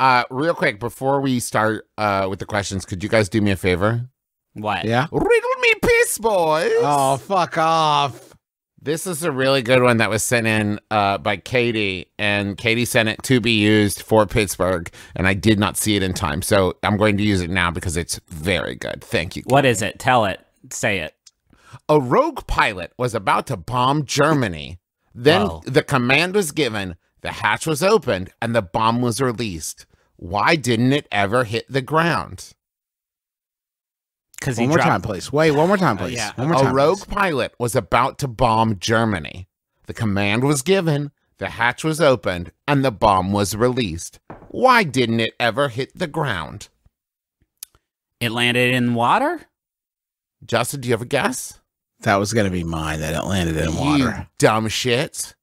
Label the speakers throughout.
Speaker 1: Uh, real quick before we start uh with the questions, could you guys do me a favor?
Speaker 2: What?
Speaker 3: Yeah.
Speaker 1: Riddle me piss, boys.
Speaker 3: Oh, fuck off.
Speaker 1: This is a really good one that was sent in uh, by Katie, and Katie sent it to be used for Pittsburgh, and I did not see it in time, so I'm going to use it now because it's very good. Thank you.
Speaker 2: What is it? Tell it. Say it.
Speaker 1: A rogue pilot was about to bomb Germany. Then
Speaker 2: Whoa.
Speaker 1: the command was given, the hatch was opened, and the bomb was released. Why didn't it ever hit the ground?
Speaker 2: Because
Speaker 3: One more time, please. Wait, one more time, please.
Speaker 2: yeah.
Speaker 3: One more
Speaker 1: A rogue
Speaker 3: please.
Speaker 1: pilot was about to bomb Germany. The command was given, the hatch was opened, and the bomb was released. Why didn't it ever hit the ground?
Speaker 2: It landed in water.
Speaker 1: Justin, do you have a guess?
Speaker 3: That was going to be mine that it landed in
Speaker 1: You
Speaker 3: water.
Speaker 1: dumb shit.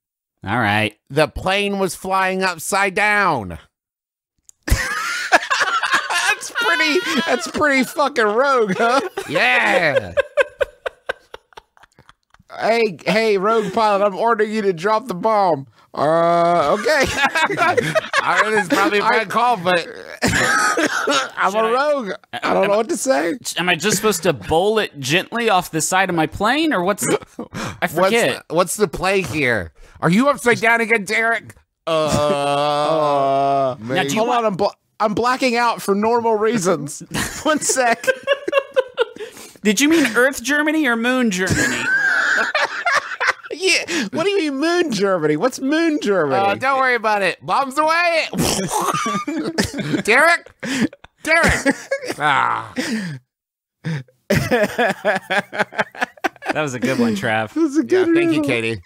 Speaker 2: All right.
Speaker 1: The plane was flying upside down.
Speaker 3: That's pretty, that's pretty fucking rogue, huh?
Speaker 1: Yeah.
Speaker 3: hey, hey, rogue pilot, I'm ordering you to drop the bomb. Uh, okay.
Speaker 1: I mean, it's probably a bad call, but
Speaker 3: I'm
Speaker 2: Should
Speaker 3: a
Speaker 2: I-
Speaker 3: rogue. I don't know what to say.
Speaker 2: Am I just supposed to bowl it gently off the side of my plane, or what's? I
Speaker 1: what's,
Speaker 2: forget.
Speaker 1: what's the play here? Are you upside down again, Derek? Uh,
Speaker 2: Now, do you
Speaker 3: Hold
Speaker 2: want-
Speaker 3: on, I'm, blacking out for normal reasons. One sec.
Speaker 2: Did you mean Earth Germany or Moon Germany?
Speaker 3: Yeah. What do you mean Moon Germany? What's Moon Germany?
Speaker 1: Uh, don't worry about it. Bombs away. Derek? Derek. Ah.
Speaker 2: That was a good one, Trav.
Speaker 3: That was a
Speaker 1: Yeah,
Speaker 3: good
Speaker 1: thank you. Katie.